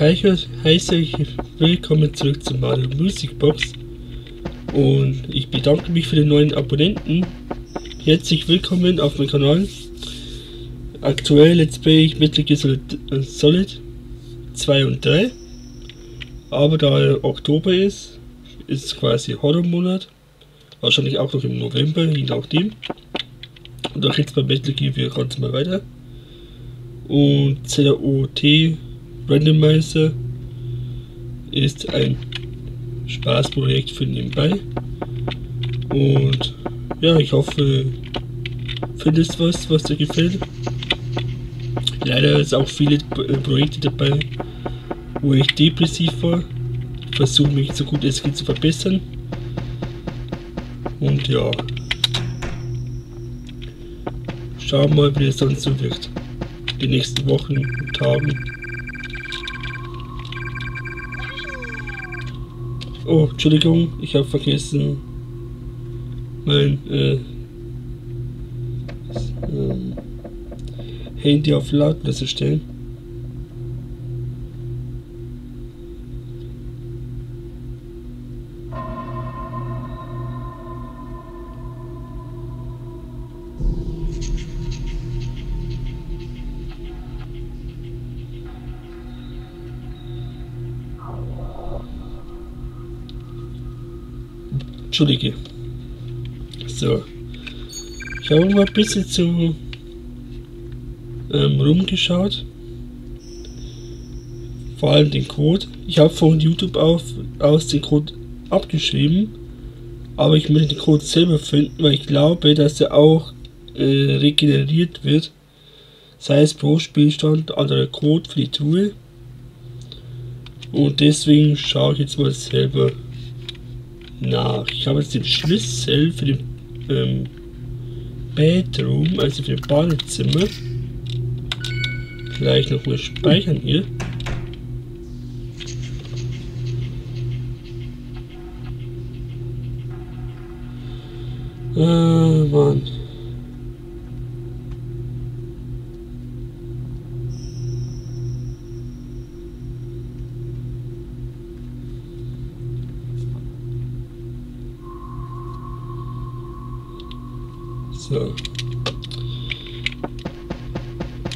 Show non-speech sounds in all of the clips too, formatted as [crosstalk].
Heiße euch willkommen zurück zu Mario Music Box und ich bedanke mich für den neuen Abonnenten. Herzlich willkommen auf meinem Kanal. Aktuell Let's Play ich Metal Gear Solid, äh, Solid 2 und 3. Aber da Oktober ist, ist quasi Horrormonat. Wahrscheinlich auch noch im November, je nachdem. Und auch jetzt bei Metal Gear wir ganz mal weiter. Und ZOT Randomizer ist ein Spaßprojekt für nebenbei. Und ja, ich hoffe, findest was, was dir gefällt. Leider ist auch viele äh, Projekte dabei, wo ich depressiv war. Versuche mich so gut es geht zu verbessern. Und ja. Schauen wir mal, wie es sonst so wird. Die nächsten Wochen und Tagen. Oh, Entschuldigung, ich habe vergessen, mein äh, ähm, Handy auf lautlos zu stellen. Entschuldige. So. Ich habe mal ein bisschen zu ähm, rumgeschaut. Vor allem den Code. Ich habe von YouTube auf, aus den Code abgeschrieben. Aber ich möchte den Code selber finden, weil ich glaube, dass er auch äh, regeneriert wird. Sei es pro Spielstand, anderer Code für die Truhe. Und deswegen schaue ich jetzt mal selber nach. Ich habe jetzt den Schlüssel für den ähm, Bedroom, also für das Badezimmer. Gleich noch mal speichern hier. Ah, Mann.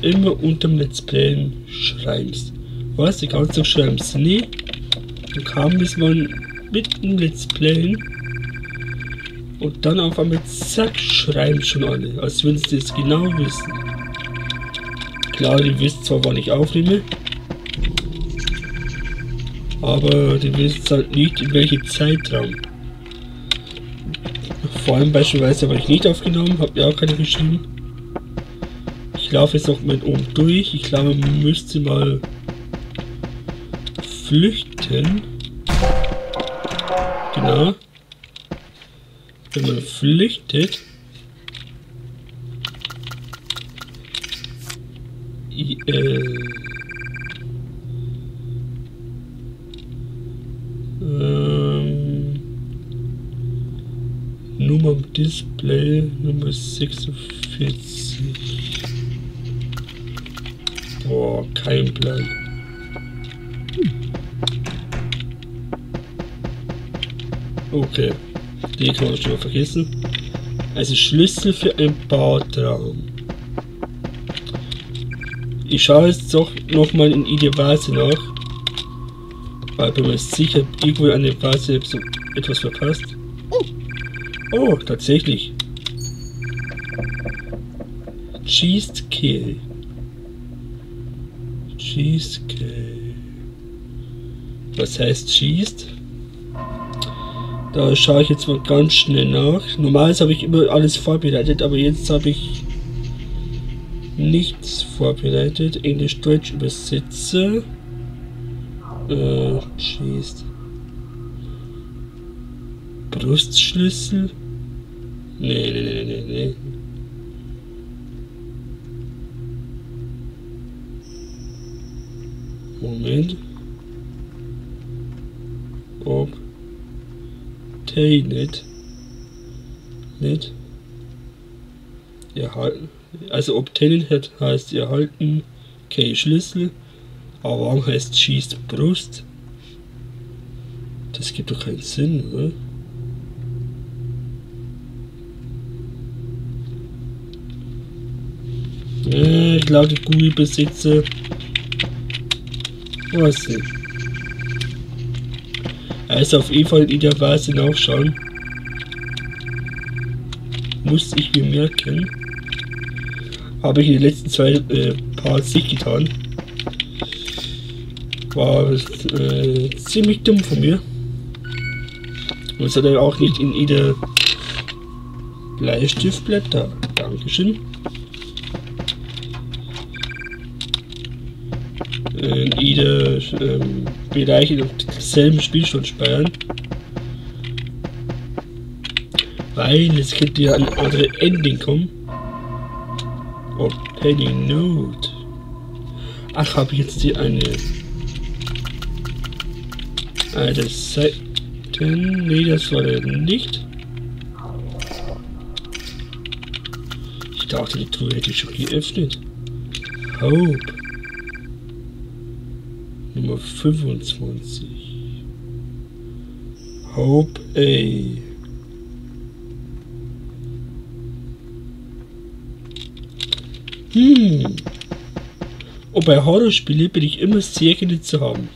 Immer unterm Let's Play schreibst. Was? Die ganze Zeit schreibst? Nee. Dann kam bis man mit dem Let's Play und dann auf einmal zack schreiben schon alle, als würden sie das genau wissen. Klar, die wissen zwar, wann ich aufnehme, aber die wissen halt nicht, in welchem Zeitraum. Vor allem beispielsweise habe ich nicht aufgenommen, habe ja auch keine geschrieben. Ich laufe jetzt noch mal oben durch. Ich glaube, man müsste mal flüchten. Genau. Wenn man flüchtet. I, äh, Nummer Display Nummer 46. Boah, kein Plan. Okay, die kann man schon mal vergessen. Also Schlüssel für ein Bautraum. Ich schaue jetzt doch nochmal in die Vase nach. Weil bin mir sicher, irgendwo an der Vase etwas verpasst. Oh, tatsächlich. Cheesecake. Cheesecake. Was heißt Cheese? Da schaue ich jetzt mal ganz schnell nach. Normalerweise habe ich immer alles vorbereitet, aber jetzt habe ich nichts vorbereitet. Englisch-Deutsch übersetze. Äh, Cheese. Brustschlüssel. Nee, nee, nee, nee, nee. Moment. Obtained. Nicht. Erhalten. Also obtained heißt erhalten. Okay, Schlüssel. Warum heißt schießt Brust? Das gibt doch keinen Sinn, oder? Äh, ich glaube, die Google-Besitzer. Was nicht. Also auf jeden Fall in der Weise nachschauen. Muss ich mir merken. Habe ich in den letzten zwei äh, Parts nicht getan. War äh, ziemlich dumm von mir. Und es hat er auch nicht in jeder Bleistiftblätter. Dankeschön. In jeder ähm, Bereich in demselben Spielstand speichern. Weil es könnte ja ein anderes Ending kommen. Oh, Penny Note. Ach, habe ich jetzt hier eine... Eine Seite... Nee, das war nicht. Ich dachte, die Truhe hätte ich schon geöffnet. Hope. Nummer 25. Hope A. Hm. Und bei Horrorspielen bin ich immer sehr gerne zu haben.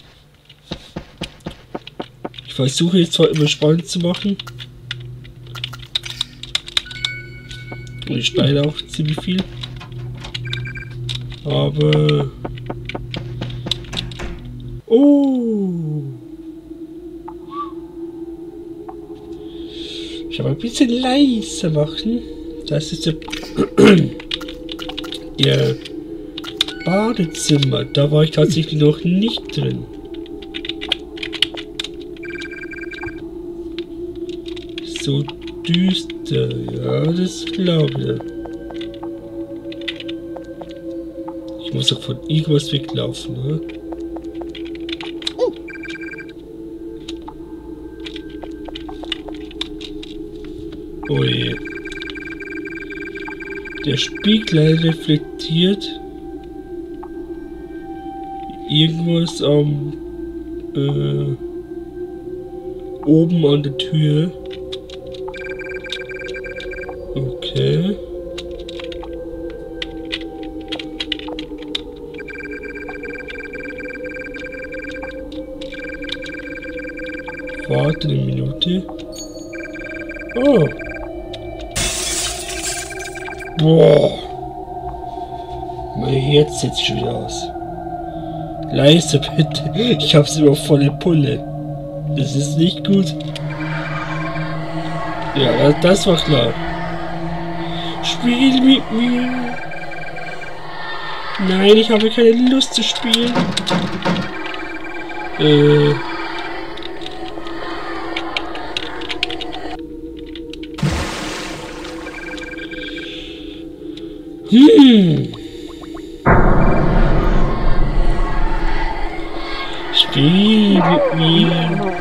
Ich versuche jetzt zwar immer spannend zu machen. Und ich speile auch ziemlich viel. Aber Oh. Ich habe ein bisschen leiser machen. Das ist der, [clears throat] Badezimmer. Da war ich tatsächlich noch nicht drin. So düster. Ja, das glaube ich. Ich muss doch von irgendwas weglaufen, oder? Ui. Der Spiegel reflektiert irgendwas am äh, oben an der Tür. Okay. Warte eine Minute. Oh. Boah. Mein Herz sieht schon wieder aus. Leise bitte. Ich hab's immer volle Pulle. Das ist nicht gut. Ja, das war klar. Spiel mit mir. Nein, ich habe keine Lust zu spielen. Äh. Hm. Spiel mit mir.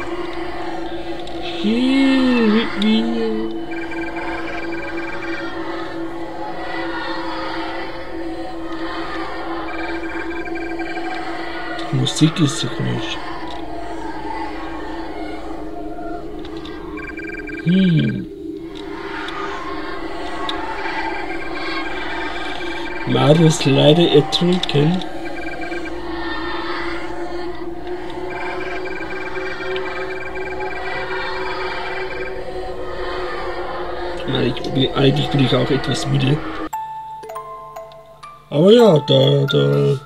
Spiel mit mir. Die Musik ist so komisch. Hm. Mario ist leider ertrunken. Eigentlich bin ich auch etwas müde. Aber ja, da, da,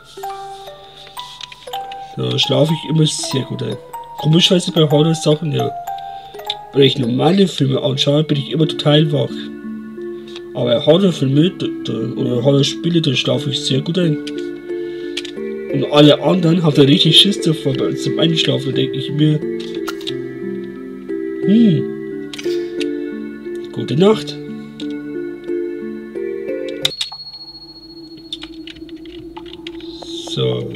da schlafe ich immer sehr gut ein. Komischerweise bei Horror-Sachen, ja. Wenn ich normale Filme anschaue, bin ich immer total wach. Aber Horrorfilme oder Horrorspiele, da schlafe ich sehr gut ein. Und alle anderen haben da richtig Schiss davor zum Einschlafen. Denke ich mir, hm, gute Nacht. So.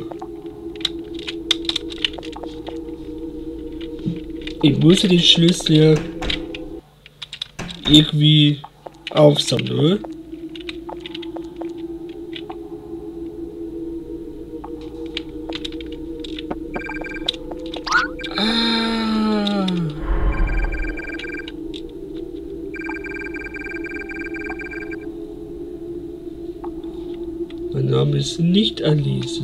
Ich muss den Schlüssel ja aufsammle. Ah. Mein Name ist nicht Alice.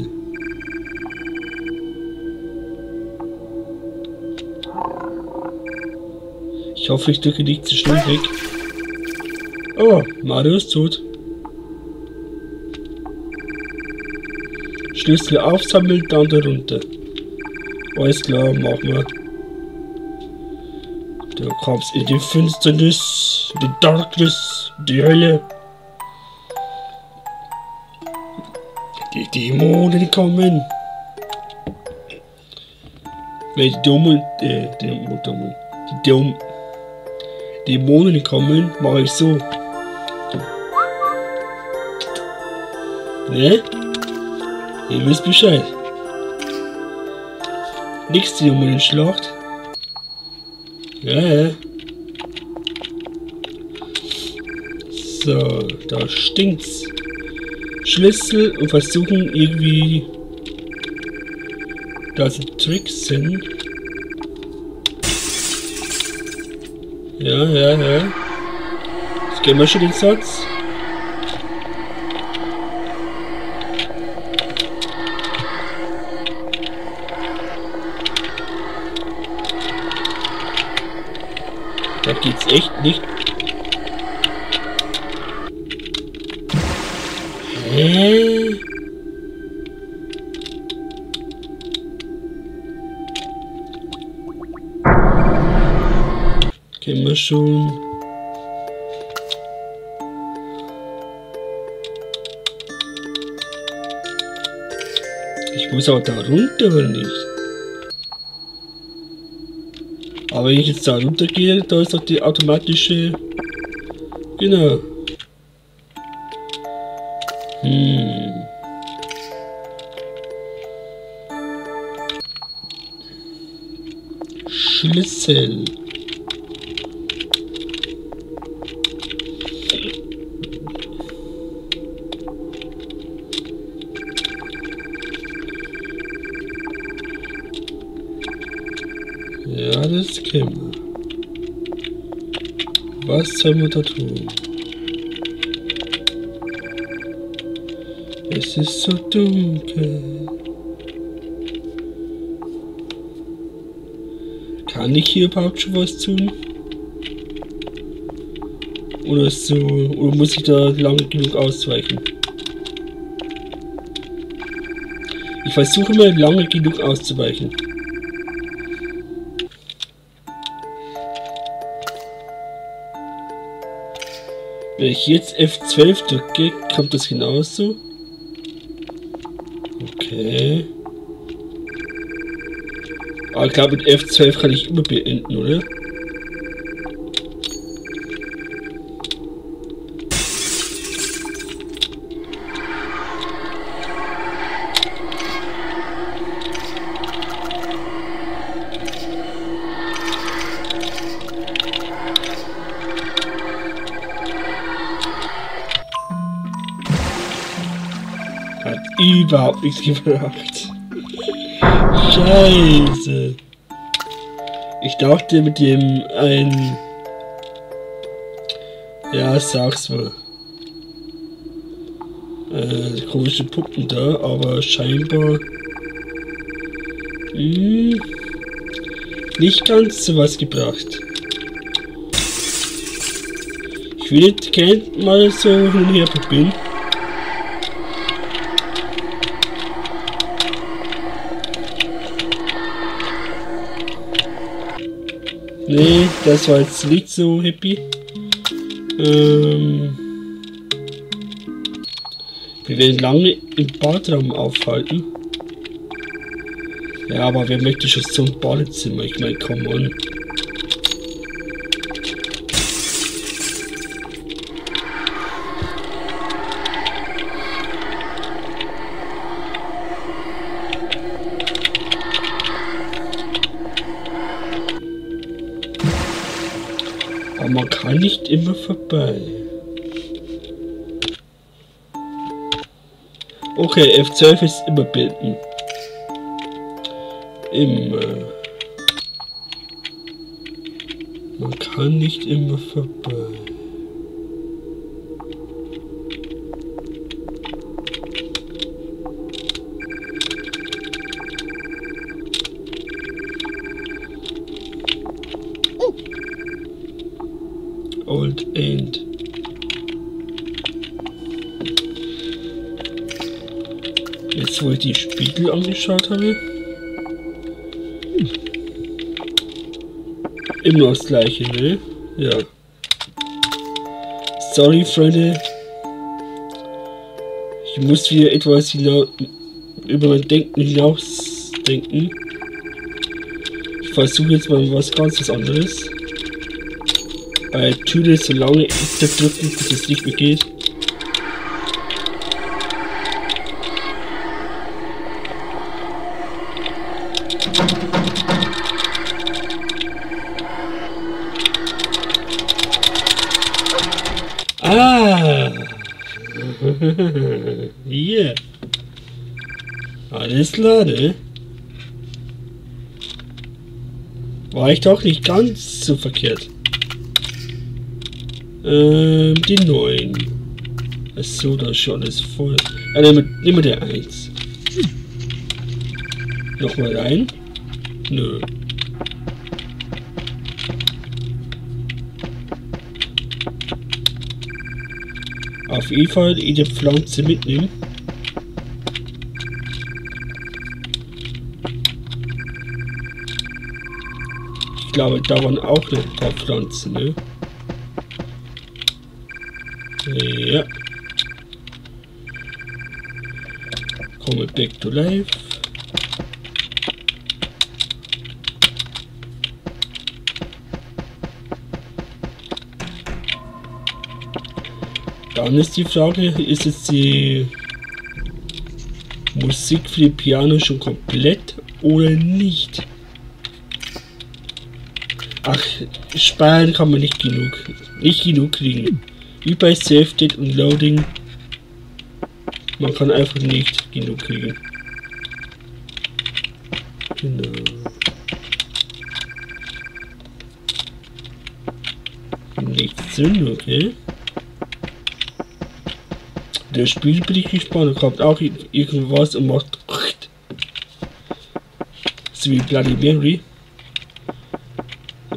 Ich hoffe, ich drücke nicht zu schnell weg. Oh, Mario ist tot. Schlüssel aufsammeln, dann darunter. Alles klar, machen wir. Du kommst in die Finsternis, die Darkness, die Hölle. Die Dämonen kommen. Wenn die Dämonen, äh, Dämonen, die Dämonen kommen, mache ich so. Ne? Ihr wisst Bescheid. Nächste Dämonenschlacht. Ja, ja. So, da stinkt's. Schlüssel und versuchen irgendwie da sind Tricks sind. Ja, ja, ja. Jetzt gehen wir schon den Satz. Geht's echt nicht. Hä? Kennen wir schon. Ich muss auch da runter, oder nicht? Aber wenn ich jetzt da runter gehe, da ist doch die automatische... Genau. Hm. Schlüssel. Was soll man da tun? Es ist so dunkel. Kann ich hier überhaupt schon was tun? Oder so, oder muss ich da lange genug ausweichen? Ich versuche mal lange genug auszuweichen. Wenn ich jetzt F12 drücke, kommt das genauso. Okay. Aber ich glaube, mit F12 kann ich immer beenden, oder? Überhaupt nichts gebracht. Scheiße. Ich dachte mit dem ein... Ja, sag's mal. Äh, komische Puppen da, aber scheinbar... Hm, nicht ganz so was gebracht. Ich will jetzt mal so hin und her probieren. Nee, das war jetzt nicht so happy. Ähm, wir werden lange im Badraum aufhalten. Ja, aber wer möchte schon ein Badezimmer? Ich meine, come on. Vorbei. Okay, F12 ist immer bilden. Immer. Man kann nicht immer vorbei. Old End. Jetzt, wo ich die Spiegel angeschaut habe. Immer das gleiche, ne? Ja. Sorry, Freunde. Ich muss wieder etwas über mein Denken hinausdenken. Ich versuche jetzt mal was ganz anderes. Bei Türe so lange Enter drücken, bis es nicht mehr geht. Ah! [laughs] Hier. Alles klar, ne? War ich doch nicht ganz so verkehrt. Ähm, die 9. Achso, da ist schon alles voll. Ja, nehmen wir, nehmen der 1. Nochmal rein. Nö. Auf jeden Fall jede Pflanze mitnehmen. Ich glaube, da waren auch ein paar Pflanzen, ne? Ja. Komme back to life. Dann ist die Frage, ist jetzt die Musik für die Piano schon komplett oder nicht? Ach, sparen kann man nicht genug, nicht genug kriegen. Wie bei Safety und Loading, man kann einfach nicht genug kriegen. Genau. Nichts drin, okay. Der Spiel bin ich gespannt, kommt auch irgendwas und macht so wie Bloody Mary.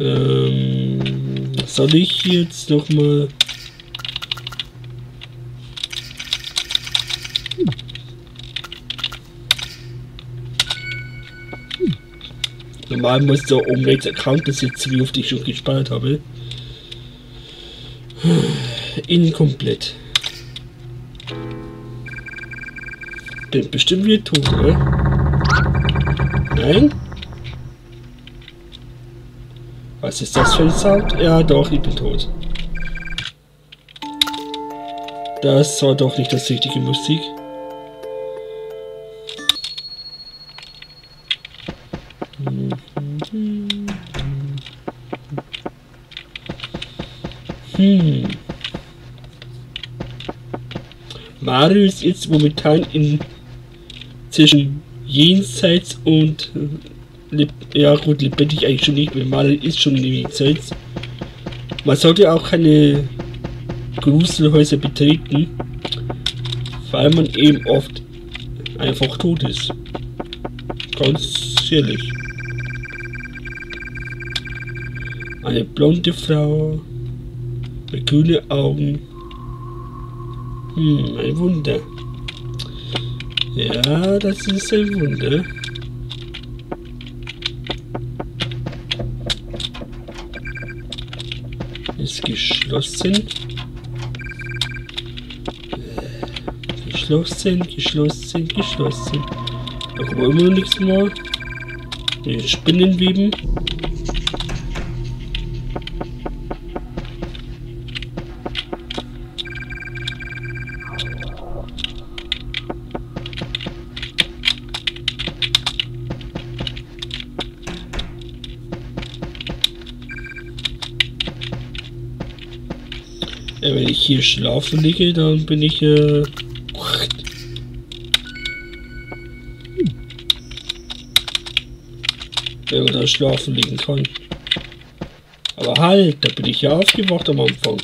Ähm, soll ich jetzt noch mal Normal muss der Omelettes Account besitzen, wie oft ich schon gespeichert habe. Inkomplett. Bin bestimmt wieder tot, oder? Nein? Was ist das für ein Sound? Ja, doch, ich bin tot. Das war doch nicht das richtige Musik. Hm. Mario ist jetzt momentan in zwischen Jenseits und ja gut, lebendig eigentlich schon nicht mehr. Mario ist schon in Jenseits. Man sollte auch keine Gruselhäuser betreten, weil man eben oft einfach tot ist. Ganz ehrlich. Eine blonde Frau grünen Augen. Hm, ein Wunder. Ja, das ist ein Wunder. Ist geschlossen. Geschlossen, geschlossen, geschlossen. Da kommen wir immer nichts mehr. Die Spinnenweben. Ja, wenn ich hier schlafen liege, dann bin ich äh, wenn man da schlafen liegen kann. Aber halt, da bin ich ja aufgewacht am Anfang.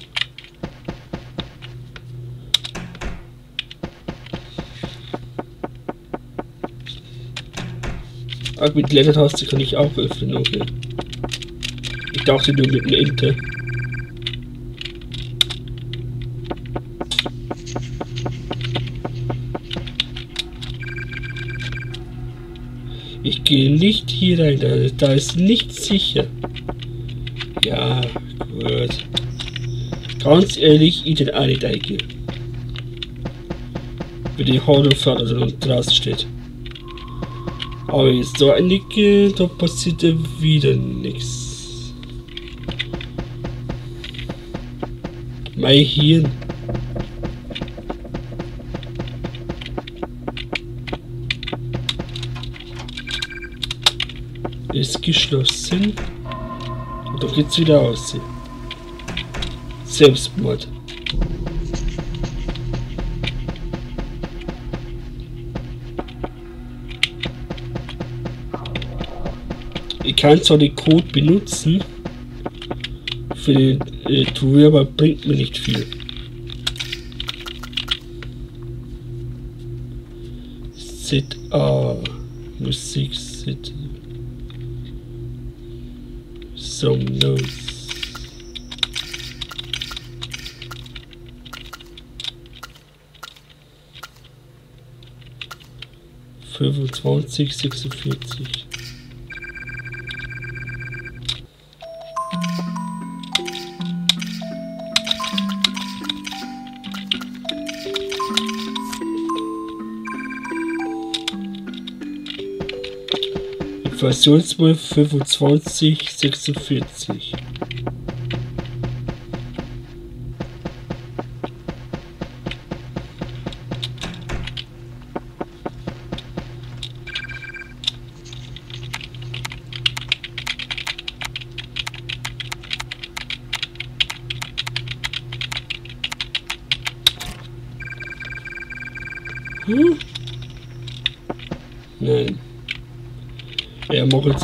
Ah, mit Leertaste kann ich auch öffnen, okay. Ich dachte nur mit dem Enter. Gehe nicht hier rein, da, ist nichts sicher. Ja, gut. Ganz ehrlich, ich den nicht eingehen. Wie die Horrorfahrt da draußen steht. Aber jetzt so einige, da passiert wieder nichts. Mein Hirn. Geschlossen. Und da geht's wieder aus. Selbstmord. Ich kann zwar den Code benutzen für den äh, Tool, aber bringt mir nicht viel. Sit A Musik Sit Some Notes Fünfundzwanzig, sechsundvierzig. Versionsmodell 2546.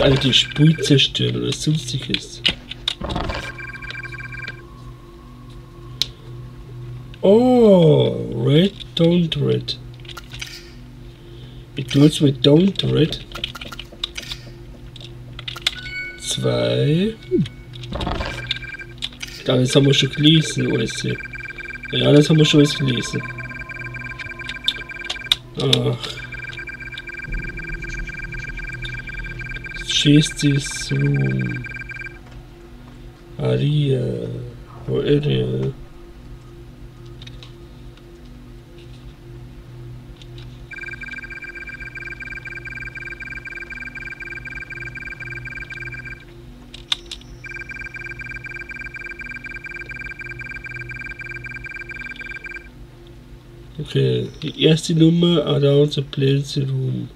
Alle die Spur zerstören oder sonstiges. Oh, Red, don't red. Ich tue jetzt mit don't red. Zwei. Ich das haben wir schon gelesen, alles. Ja, das haben wir schon alles gelesen. Ach. Room. Aria. Wo er? Okay, die erste Nummer around the place room.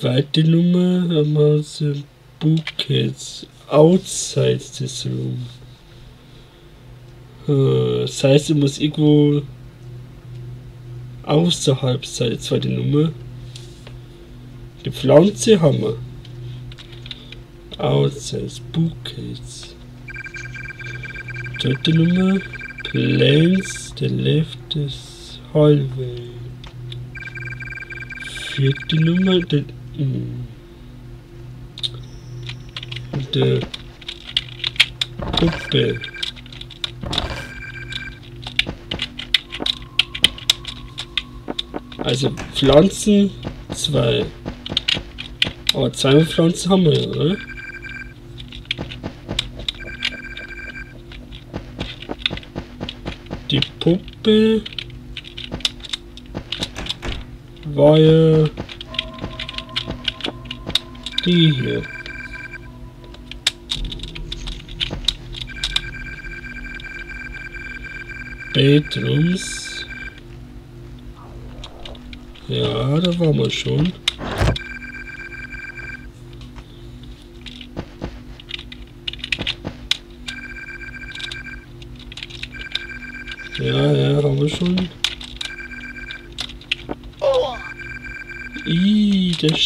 Zweite Nummer haben wir the buckets outside this room. Äh, Das heißt, es muss irgendwo außerhalb sein, zweite Nummer. Die Pflanze haben wir. Outside buckets. Dritte Nummer. Plants the left is hallway. Vierte Nummer. Der, hm. der Puppe. Also Pflanzen zwei. Aber zwei Pflanzen haben wir ja, oder? Die Puppe war ja die hier. Bedrooms. Ja, da waren wir schon. Ja, ja, haben wir schon. Ih, da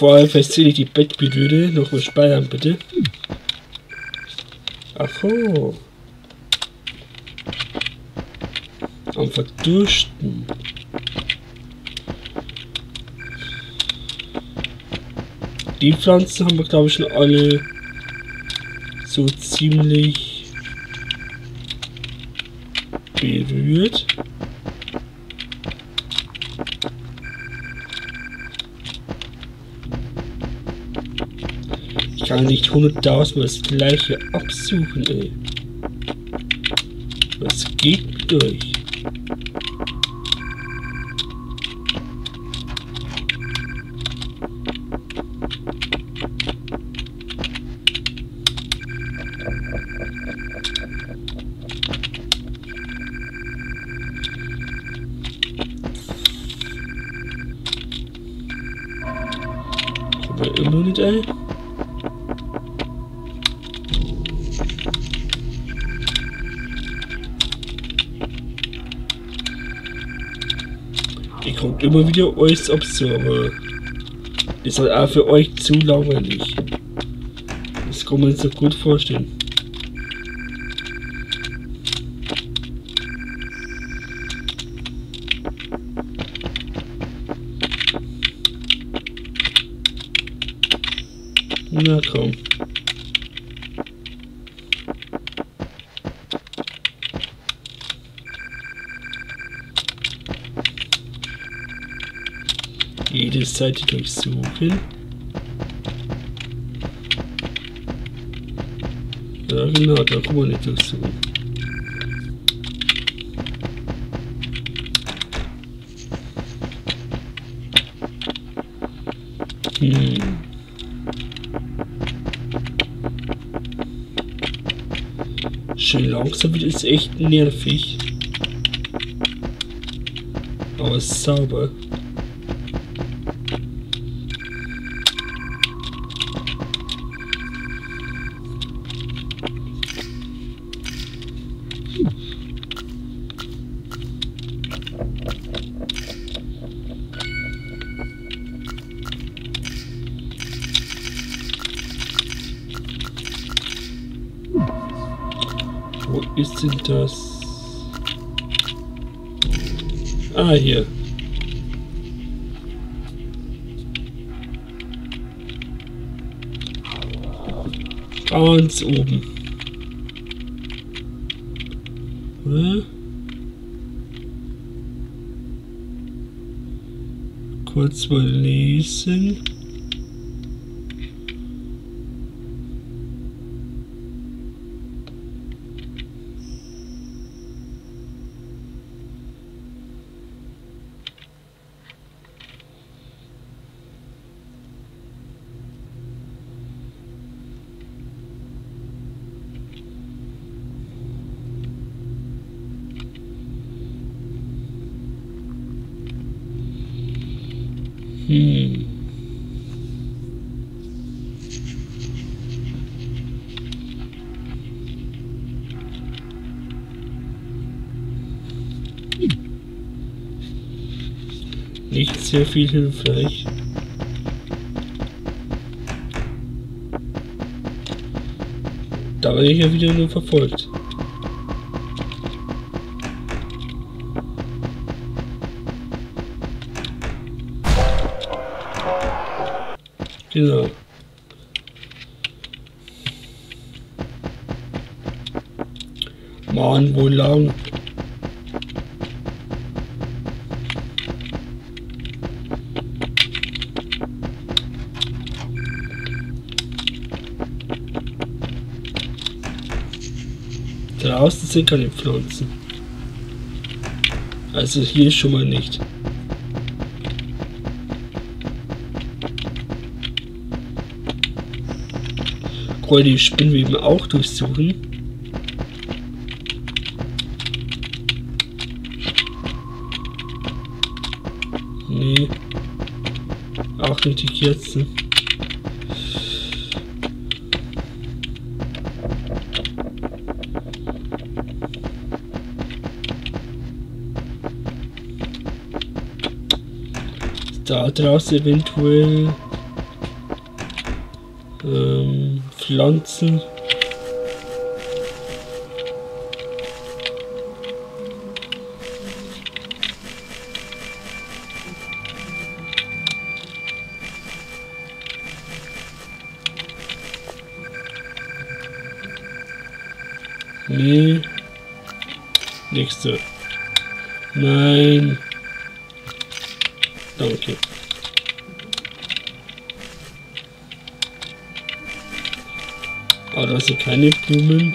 stinkt's. Bevor ich versehentlich die Bett berühre, nochmal speichern bitte. Ach so. Am Verdursten. Die Pflanzen haben wir glaube ich schon alle so ziemlich berührt. Kann nicht hunderttausendmal das gleiche absuchen, ey. Was geht mit ab, so, aber ist halt auch für euch zu langweilig. Das kann man sich so gut vorstellen. Na komm. Seite durchsuchen. Ja genau, da kann man nicht durchsuchen. Hm. Schön langsam wird es echt nervig. Aber sauber. Denn das? Ah, hier. Ganz oben. Oder? Kurz mal lesen. Hm. Nicht sehr viel hilfreich. Da werde ich ja wieder nur verfolgt. Genau. Mann, wo lang? Draußen sind keine Pflanzen. Also hier schon mal nicht. Wollen die Spinnweben auch durchsuchen? Nee. Auch nicht die Kerzen. Da draußen eventuell Pflanzen. Nee. Nächste. Aber also keine Blumen.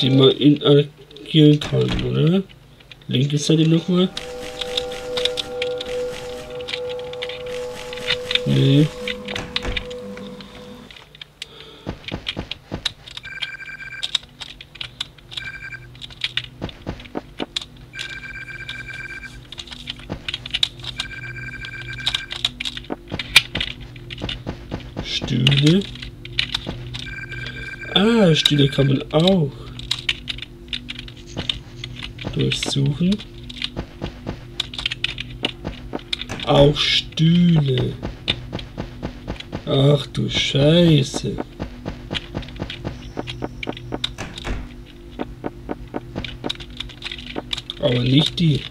Die man interagieren kann, oder? Linke Seite nochmal. Nee. Stühle kann man auch durchsuchen. Auch Stühle. Ach du Scheiße. Aber nicht die.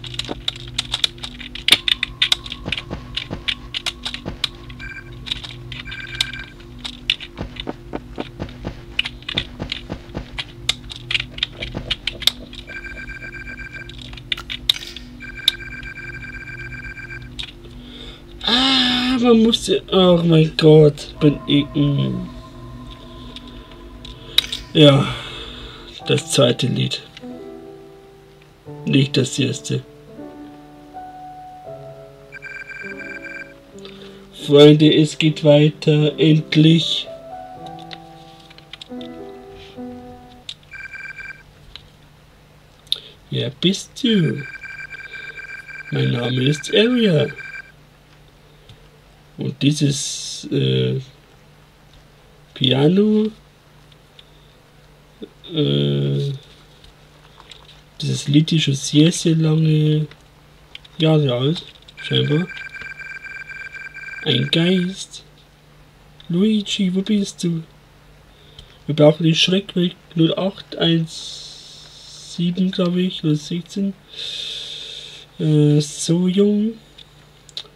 Man musste. Oh mein Gott, bin ich. Mm. Ja, das zweite Lied. Nicht das erste. Freunde, es geht weiter. Endlich. Wer bist du? Mein Name ist Area. Und dieses äh, Piano, äh, dieses Lied ist schon sehr, sehr lange Jahre alt, scheinbar. Ein Geist. Luigi, wo bist du? Wir brauchen den Schreck weg. 0817, glaube ich, oder 16. Äh, so jung.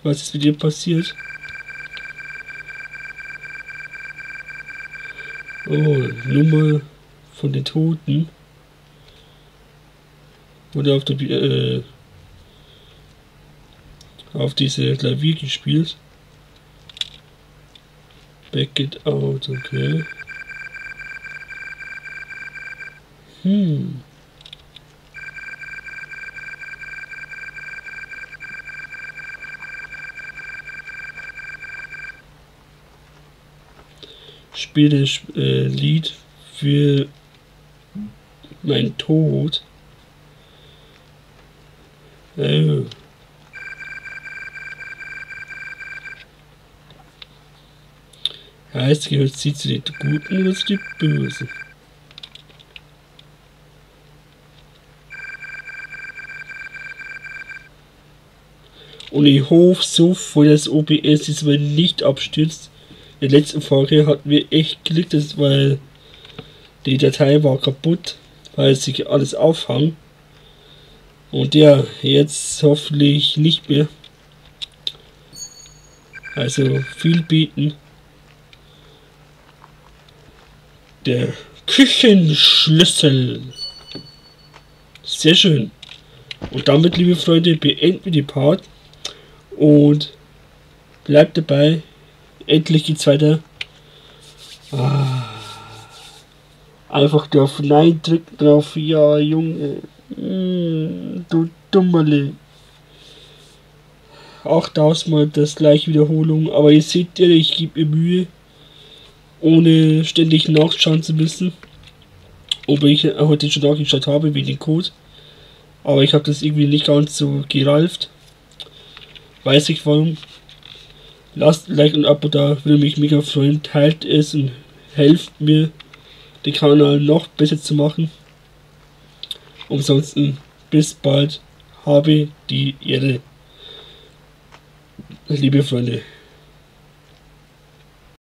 Was ist mit dir passiert? Oh, Nummer von den Toten. Wurde auf der äh, auf diese Klavier gespielt. Back it out, okay. Hm. Spiele das äh, Lied für mein Tod. Oh. Heißt, gehört sie zu den Guten oder zu den Bösen? Und ich hoffe so, vor das OBS diesmal nicht abstürzt, in der letzten Folge hatten wir echt Glück, das, weil die Datei war kaputt, weil sich alles aufhang. Und ja, jetzt hoffentlich nicht mehr. Also viel bieten. Der Küchenschlüssel. Sehr schön. Und damit, liebe Freunde, beenden wir die Part. Und bleibt dabei. Endlich geht's weiter. Ah. Einfach auf Nein drücken drauf. Ja, Junge. Mm, du Dummerle. 8000 Mal das gleiche Wiederholung. Aber ihr seht ja, ich gebe mir Mühe. Ohne ständig nachschauen zu müssen. Ob ich heute schon nachgeschaut habe, wegen dem Code. Aber ich habe das irgendwie nicht ganz so geralft. Weiß ich warum. Lasst ein Like und ein Abo da, würde mich mega freuen. Teilt es und helft mir, den Kanal noch besser zu machen. Ansonsten bis bald. Habe die Ehre. Liebe Freunde.